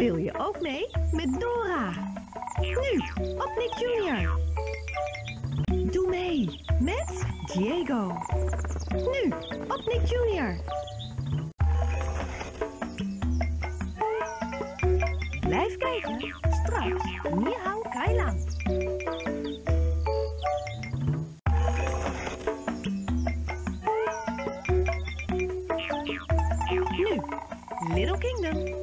Wil je ook mee met Dora? Nu op Nick Junior. Doe mee met Diego. Nu op Nick Junior. Blijf kijken. Straks Nihau Hao Nu, Little Kingdom.